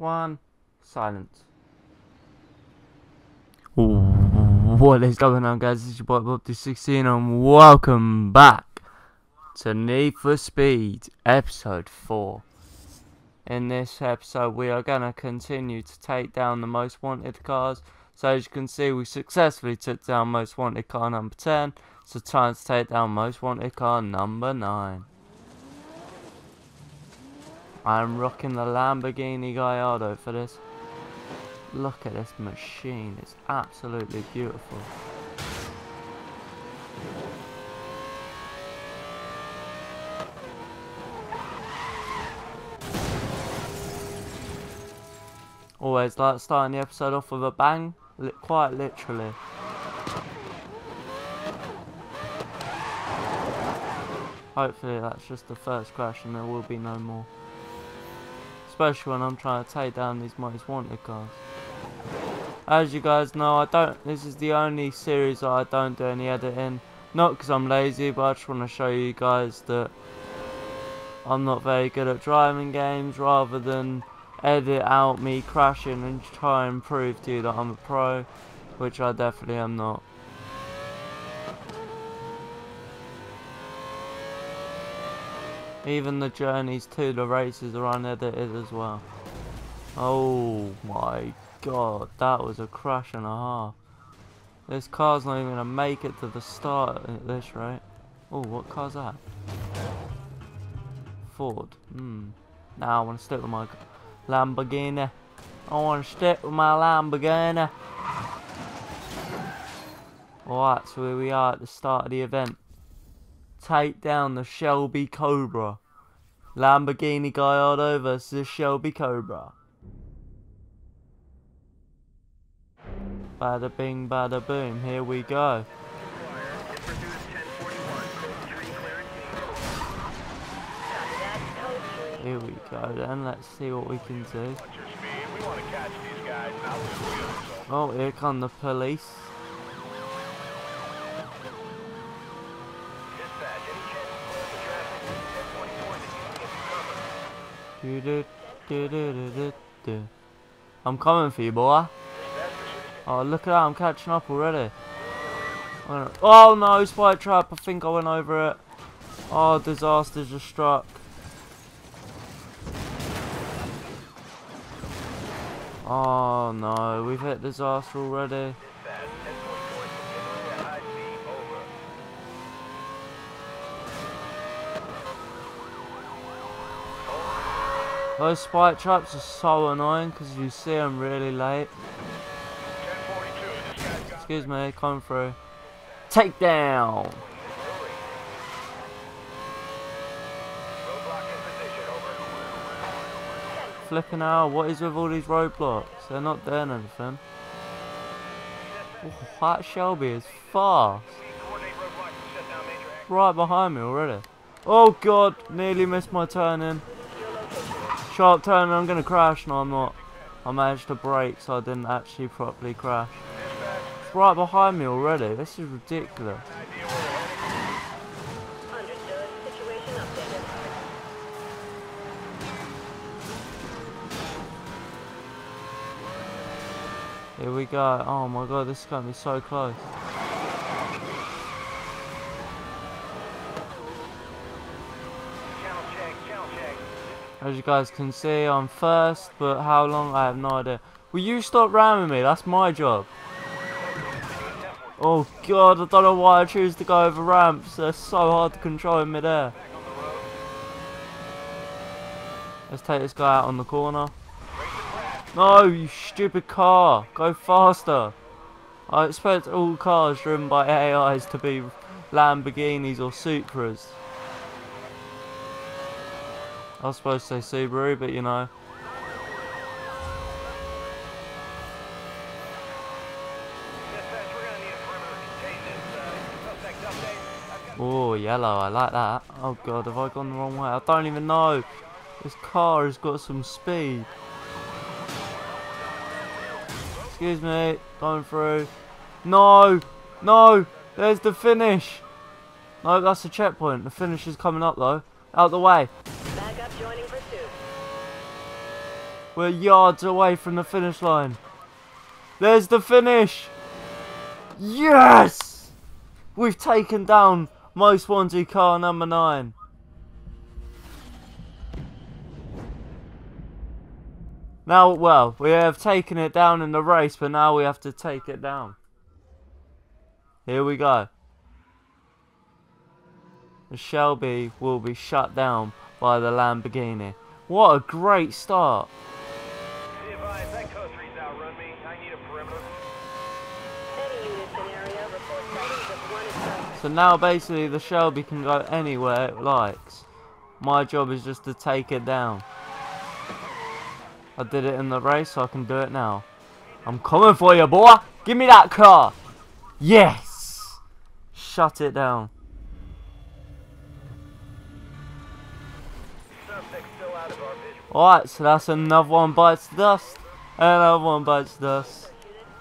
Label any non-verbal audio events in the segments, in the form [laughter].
one, silence. What is going on guys, is your boy Bob216 and welcome back to Need for Speed episode 4. In this episode we are going to continue to take down the most wanted cars. So as you can see we successfully took down most wanted car number 10. So time to take down most wanted car number 9. I'm rocking the Lamborghini Gallardo for this. Look at this machine, it's absolutely beautiful. Always like starting the episode off with a bang, li quite literally. Hopefully that's just the first crash and there will be no more especially when I'm trying to take down these most wanted cars. As you guys know, I don't. This is the only series that I don't do any editing. Not because I'm lazy, but I just want to show you guys that I'm not very good at driving games. Rather than edit out me crashing and try and prove to you that I'm a pro, which I definitely am not. Even the journeys to the races are unedited as well. Oh my god, that was a crash and a half. This car's not even going to make it to the start at this rate. Oh, what car's that? Ford. Hmm. Now I want to stick with my Lamborghini. I want to stick with my Lamborghini. Alright, so here we are at the start of the event take down the Shelby Cobra. Lamborghini Gallardo versus Shelby Cobra. Bada bing, bada boom, here we go. Here we go then, let's see what we can do. Oh, here come the police. I'm coming for you, boy. Oh, look at that. I'm catching up already. Oh, no. Spike trap. I think I went over it. Oh, disaster just struck. Oh, no. We've hit disaster already. Those spike traps are so annoying because you see them really late. Excuse me, come through. Take down! Flipping out, what is with all these roadblocks? They're not doing anything. Oh, that Shelby is fast. Right behind me already. Oh god, nearly missed my turning. Sharp turn I'm gonna crash. No, I'm not. I managed to brake so I didn't actually properly crash. It's right behind me already. This is ridiculous. Here we go. Oh my god, this is going to be so close. As you guys can see, I'm first, but how long, I have no idea. Will you stop ramming me? That's my job. Oh god, I don't know why I choose to go over ramps. They're so hard to control in midair. Let's take this guy out on the corner. No, you stupid car. Go faster. I expect all cars driven by AIs to be Lamborghinis or Supras. I was supposed to say Subaru, but you know. Oh, yellow, I like that. Oh god, have I gone the wrong way? I don't even know. This car has got some speed. Excuse me, going through. No! No! There's the finish! No, that's the checkpoint. The finish is coming up though. Out the way. We're yards away from the finish line. There's the finish. Yes! We've taken down most wanted car number nine. Now, well, we have taken it down in the race, but now we have to take it down. Here we go. The Shelby will be shut down by the Lamborghini. What a great start. Be advised, that code three's outrun me. I need a perimeter. Any units in area report sightings of one suspect. So now basically the Shelby can go anywhere it likes. My job is just to take it down. I did it in the race, so I can do it now. I'm coming for you, boy! Give me that car! Yes! Shut it down. Suspect still out of our visual. Alright, so that's another one bites the dust. Another one bites the dust.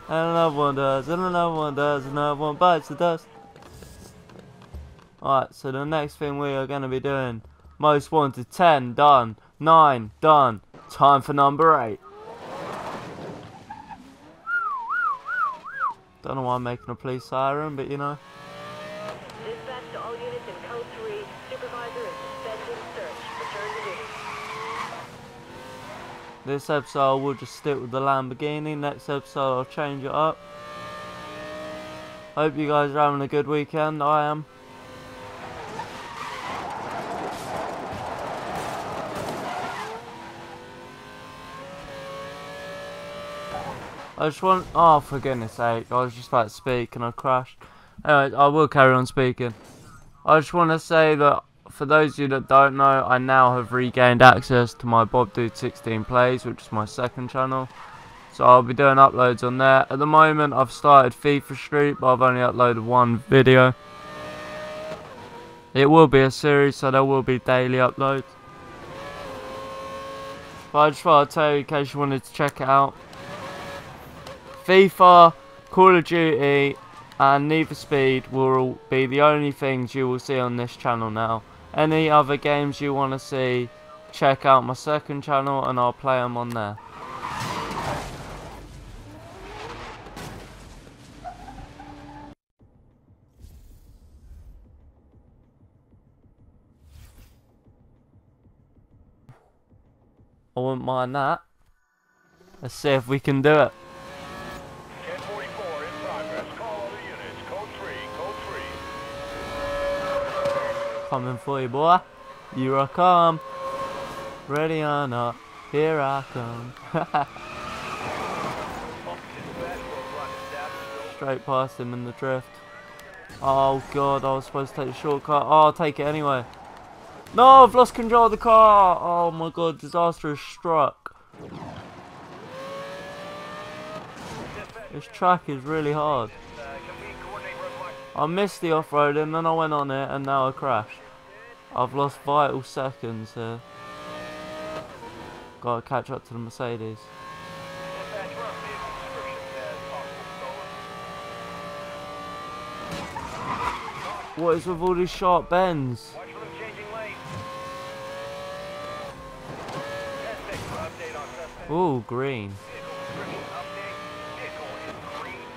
And another one does. And another one does. and Another one bites the dust. Alright, so the next thing we are going to be doing. Most wanted 10 done. 9 done. Time for number 8. Don't know why I'm making a police siren, but you know. Dispatch to all units in code 3. Supervisor is suspending search. Return to duty. This episode we'll just stick with the Lamborghini. Next episode I'll change it up. Hope you guys are having a good weekend. I am. I just want. Oh, for goodness sake. I was just about to speak and I crashed. Anyway, I will carry on speaking. I just want to say that for those of you that don't know, I now have regained access to my Bob Dude 16 Plays, which is my second channel. So I'll be doing uploads on there. At the moment, I've started FIFA Street, but I've only uploaded one video. It will be a series, so there will be daily uploads. But I just thought I'd tell you in case you wanted to check it out. FIFA, Call of Duty, and Need for Speed will be the only things you will see on this channel now. Any other games you want to see, check out my second channel and I'll play them on there. I wouldn't mind that. Let's see if we can do it. 1044 in progress. Call all the units. Code 3, code 3. Coming for you, boy. Here I come. Ready or not, here I come. [laughs] Straight past him in the drift. Oh god, I was supposed to take the shortcut. Oh, I'll take it anyway. No, I've lost control of the car. Oh my god, disaster has struck. This track is really hard. I missed the off-road and then I went on it and now I crashed. I've lost vital seconds here. Gotta catch up to the Mercedes. What is with all these sharp bends? Watch for them changing lanes. 10 update on suspect. Ooh, green. Vehicle description update. Vehicle is green.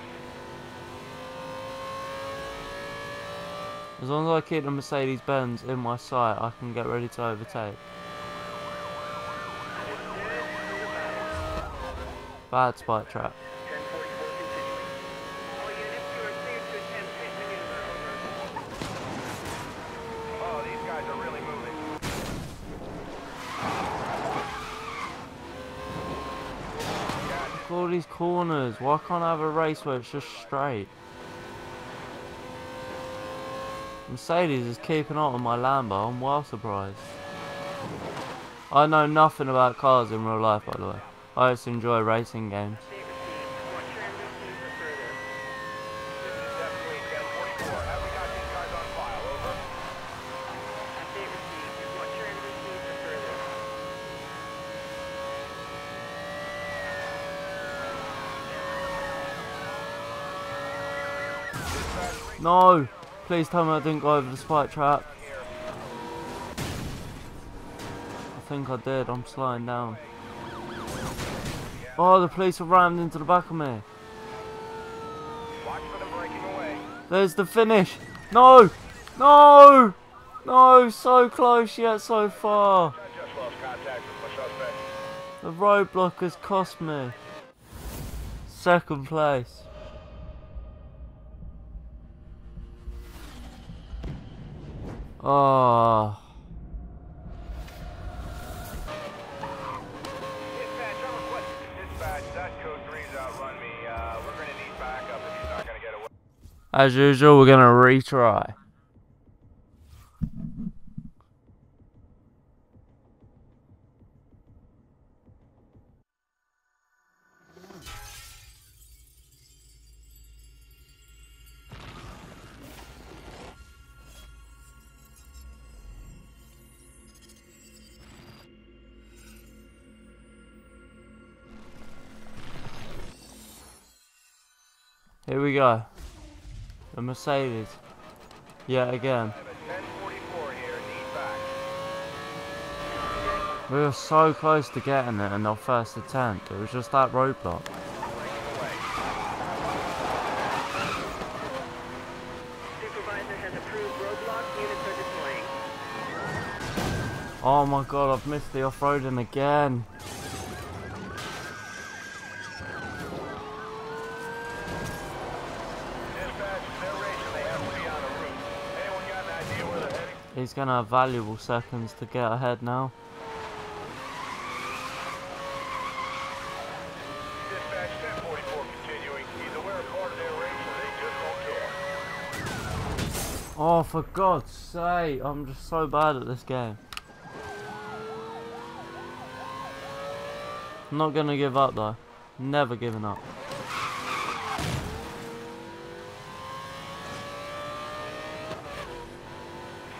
As long as I keep the Mercedes Benz in my sight, I can get ready to overtake. Bad spike trap. 1044 continuing. All units, you are cleared to attempt transmitting these guys are really moving. Look at all these corners. Why can't I have a race where it's just straight? Mercedes is keeping with my Lambo. I'm well surprised. I know nothing about cars in real life, by the way. I just enjoy racing games. Saber team, report transmission for further. This is definitely 1044. Have we got these guys on file? Over. Saber team, report transmission for further. No! Please tell me I didn't go over the spike trap. I think I did. I'm sliding down. Oh, the police have rammed into the back of me. Watch for them breaking away. There's the finish. No! No! No, so close yet so far. I just lost contact with my suspect. The roadblock has cost me. Second place. Away. As usual, we're gonna retry. Here we go. The Mercedes. Yet again. I have a 1044 here. Need back. We were so close to getting it in our first attempt. It was just that roadblock. Breaking away. Supervisor has approved roadblock. Units are deploying. Oh my god, I've missed the off-roading again. Dispatch, they're racing. They have to be on the route. Anyone got an idea where they're heading? He's gonna have valuable seconds to get ahead now. Dispatch 1044 continuing. He's aware of part of their race and they just won't care. Oh, for God's sake, I'm just so bad at this game. I'm not gonna give up though. Never giving up.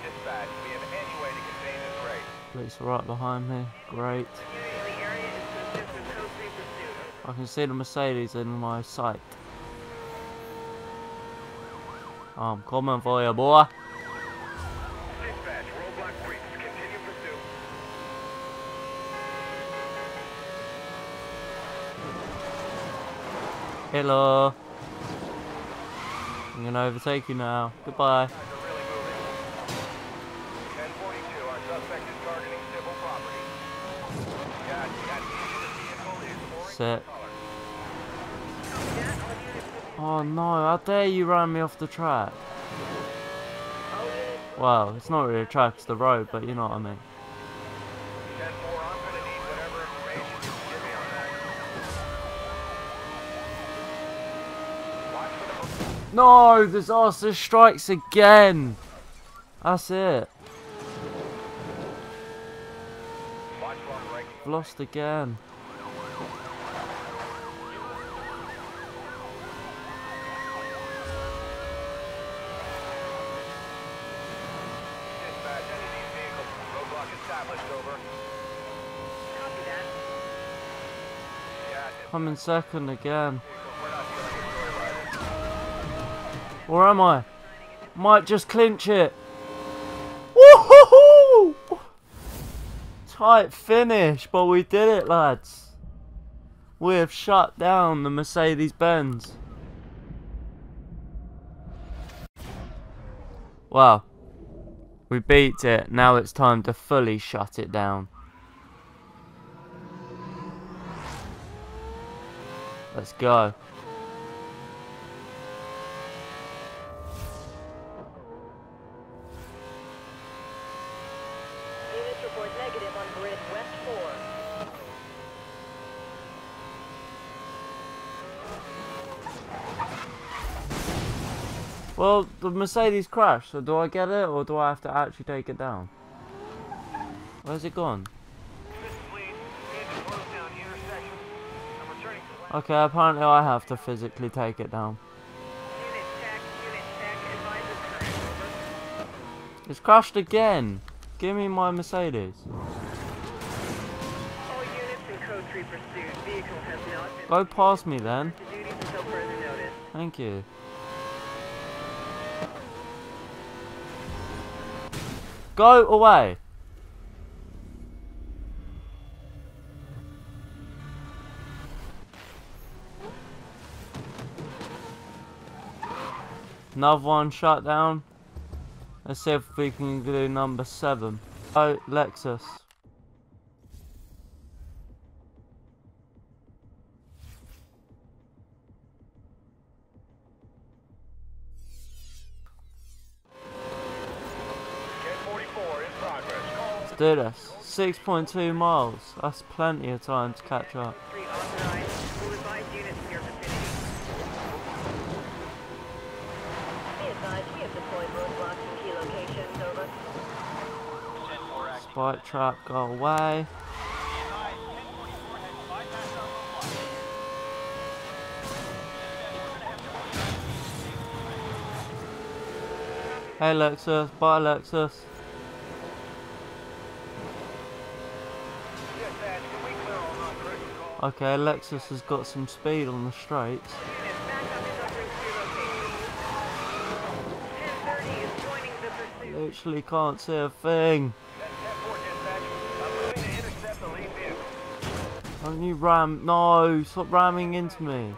Dispatch, do we have any way to contain this race? Are right behind me. Great. Unit in the area is to assist with code 3 pursuit. I can see the Mercedes in my sight. I'm coming for you, boy. Hello. I'm gonna overtake you now. Goodbye. Will Oh no, how dare you run me off the track? Well, it's not really a track, it's the road, but you know what I mean. 10-4, I'm gonna need whatever information you can give me on that. Watch for the... No, disaster strikes again. That's it. Lost again. Dispatch, any of these vehicles. Roadblock established, over. copy that. Yeah, dispatch, I'm in second again. Where am I? Might just clinch it. Woohoo! Tight finish, but we did it, lads. We have shut down the Mercedes Benz. Wow. We beat it. Now it's time to fully shut it down. Let's go. Units report negative on grid West 4. Well, the Mercedes crashed, so do I get it or do I have to actually take it down? Where's it gone? Mrs. Lee, need to close down intersection. I'm returning to Okay, apparently I have to physically take it down. It's crashed again. Give me my Mercedes. All units in code 3 pursuit. Vehicle has not been Go past me then. Thank you. Go away. Another one shut down. Let's see if we can do number seven. Oh, Lexus. Let's do this. 6.2 miles. That's plenty of time to catch up. Spike trap, go away. Hey Lexus, bye Lexus. Okay, Lexus has got some speed on the straights. Units, backup is under three locations. 1030 is joining the pursuit. Literally can't see a thing. That's 10-4 dispatch. I'm moving to intercept the lead Don't you ram? No, stop ramming into me.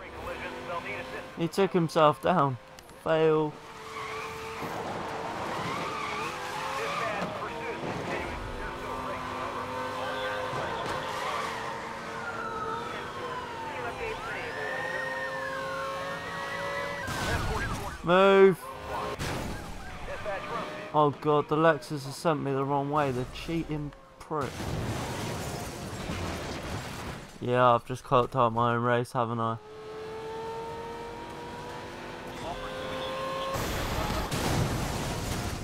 He took himself down. Fail. Move. Oh god, the Lexus has sent me the wrong way. The cheating prick. Yeah, I've just clocked out my own race, haven't I?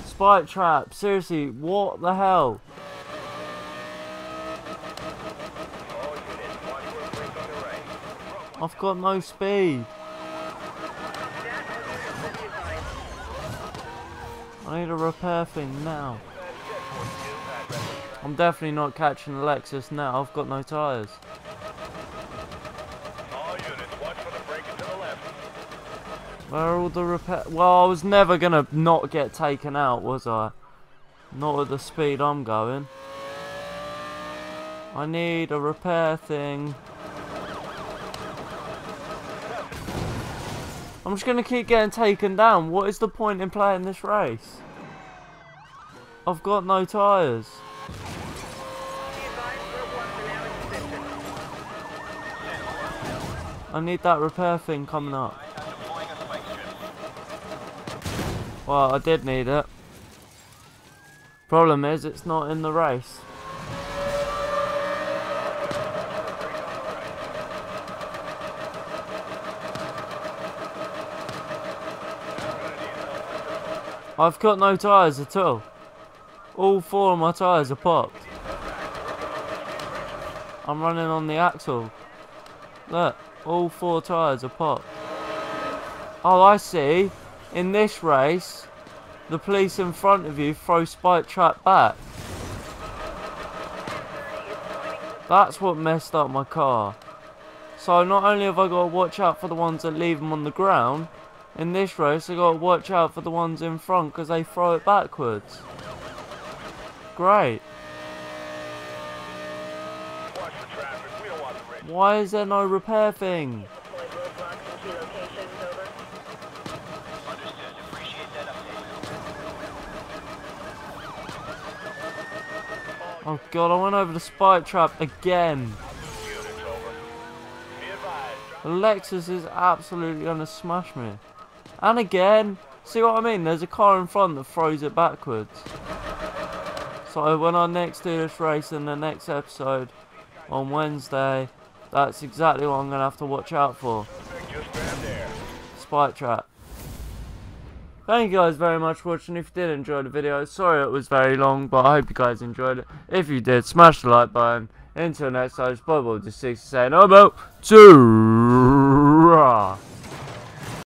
Spike trap, seriously, what the hell? I've got no speed. I need a repair thing now. Dispatch, 10-42, pad ready. I'm definitely not catching the Lexus now, I've got no tyres. All units, watch for the break to the left. Where are all the repair? Well, I was never gonna not get taken out, was I? Not at the speed I'm going. I need a repair thing. I'm just gonna keep getting taken down. What is the point in playing this race? I've got no tyres. I need that repair thing coming up. Well, I did need it. Problem is, it's not in the race. I've got no tyres at all. All four of my tyres are popped. I'm running on the axle. Look, all four tyres are popped. Oh, I see. In this race, the police in front of you throw spike trap back. That's what messed up my car. So not only have I got to watch out for the ones that leave them on the ground, in this race I got to watch out for the ones in front because they throw it backwards. Great. Why is there no repair thing? Deployed roadblocks in key locations. Over. Understood. Appreciate that update. Oh god, I went over the spike trap again. Lexus is absolutely gonna smash me. And again, see what I mean? There's a car in front that throws it backwards. So when I next do this race in the next episode on Wednesday, that's exactly what I'm gonna have to watch out for. Spike trap. Thank you guys very much for watching. If you did enjoy the video, sorry it was very long, but I hope you guys enjoyed it. If you did, smash the like button. Until next time, it's Bobo just 60 saying, Obo, to